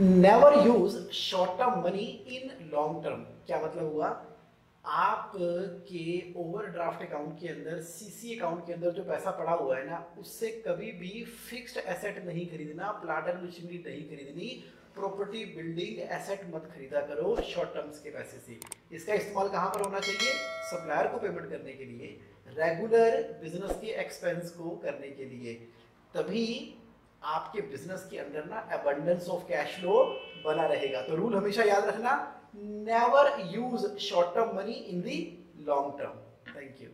Never use short term money in long term क्या मतलब हुआ? आप के ओवरड्राफ्ट अकाउंट के अंदर सीसी अकाउंट के अंदर जो पैसा पड़ा हुआ है ना, उससे कभी भी फिक्स्ड एसेट नहीं खरीदना प्लाट एंड मशीनरी नहीं खरीदनी प्रॉपर्टी बिल्डिंग एसेट मत खरीदा करो शॉर्ट टर्म्स के पैसे से। इसका इस्तेमाल कहाँ पर होना चाहिए? सप्लायर को पेमेंट करने के लिए रेगुलर बिज़नेस के एक्सपेंस को करने के लिए। तभी आपके बिज़नेस के अंदर ना अबंडेंस ऑफ़ कैश फ्लो बना रहेगा। तो रूल हमेशा याद रखना never use short term money in the long term thank you